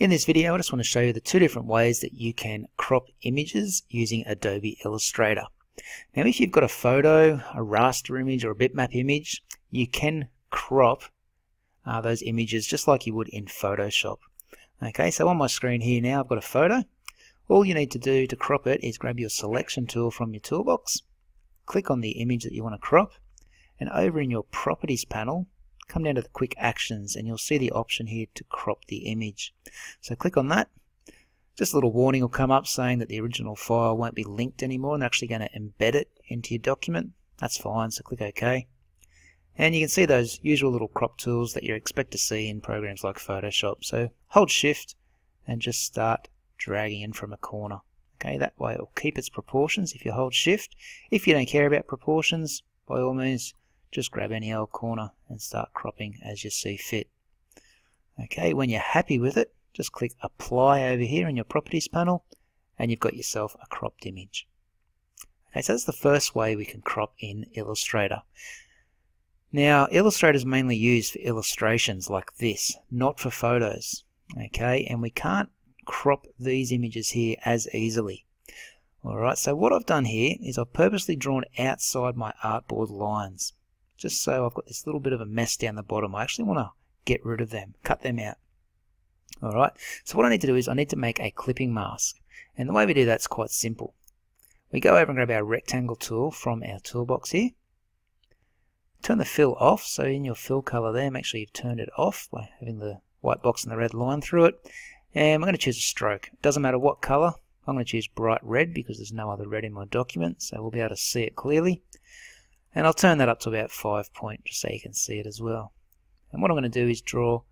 In this video I just want to show you the two different ways that you can crop images using Adobe Illustrator. Now if you've got a photo, a raster image or a bitmap image, you can crop uh, those images just like you would in Photoshop. Okay, so on my screen here now I've got a photo. All you need to do to crop it is grab your selection tool from your toolbox, click on the image that you want to crop, and over in your properties panel come down to the quick actions and you'll see the option here to crop the image. So click on that. Just a little warning will come up saying that the original file won't be linked anymore and actually going to embed it into your document. That's fine, so click OK. And you can see those usual little crop tools that you expect to see in programs like Photoshop. So hold shift and just start dragging in from a corner. Okay, that way it will keep its proportions if you hold shift. If you don't care about proportions, by all means, just grab any old corner and start cropping as you see fit. Okay, when you're happy with it, just click apply over here in your properties panel and you've got yourself a cropped image. Okay, so that's the first way we can crop in Illustrator. Now, Illustrator is mainly used for illustrations like this, not for photos. Okay, and we can't crop these images here as easily. Alright, so what I've done here is I've purposely drawn outside my artboard lines just so I've got this little bit of a mess down the bottom. I actually want to get rid of them, cut them out. Alright, so what I need to do is I need to make a clipping mask. And the way we do that's quite simple. We go over and grab our rectangle tool from our toolbox here. Turn the fill off, so in your fill color there, make sure you've turned it off by having the white box and the red line through it. And we're going to choose a stroke. It doesn't matter what color. I'm going to choose bright red because there's no other red in my document, so we'll be able to see it clearly. And I'll turn that up to about 5 point just so you can see it as well. And what I'm going to do is draw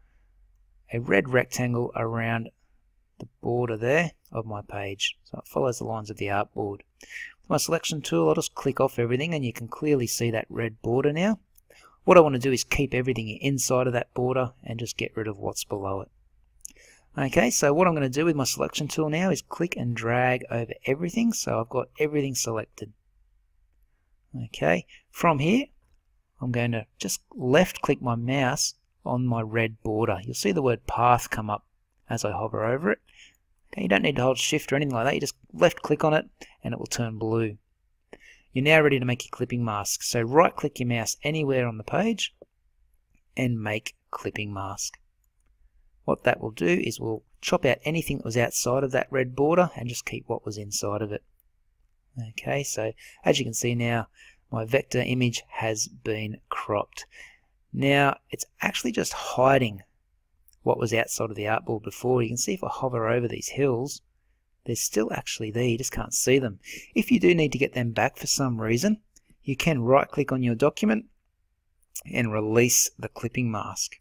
a red rectangle around the border there of my page. So it follows the lines of the artboard. With my selection tool, I'll just click off everything and you can clearly see that red border now. What I want to do is keep everything inside of that border and just get rid of what's below it. Okay, so what I'm going to do with my selection tool now is click and drag over everything so I've got everything selected. Okay, from here, I'm going to just left click my mouse on my red border. You'll see the word path come up as I hover over it. Okay, you don't need to hold shift or anything like that. You just left click on it and it will turn blue. You're now ready to make your clipping mask. So right click your mouse anywhere on the page and make clipping mask. What that will do is we'll chop out anything that was outside of that red border and just keep what was inside of it. Okay, so as you can see now, my vector image has been cropped. Now, it's actually just hiding what was outside of the artboard before. You can see if I hover over these hills, they're still actually there, you just can't see them. If you do need to get them back for some reason, you can right click on your document and release the clipping mask.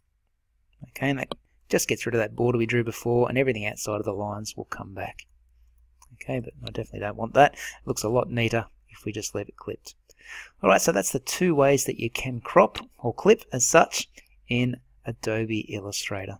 Okay, and that just gets rid of that border we drew before and everything outside of the lines will come back. Okay, but I definitely don't want that. It looks a lot neater if we just leave it clipped. Alright, so that's the two ways that you can crop or clip as such in Adobe Illustrator.